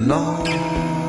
那。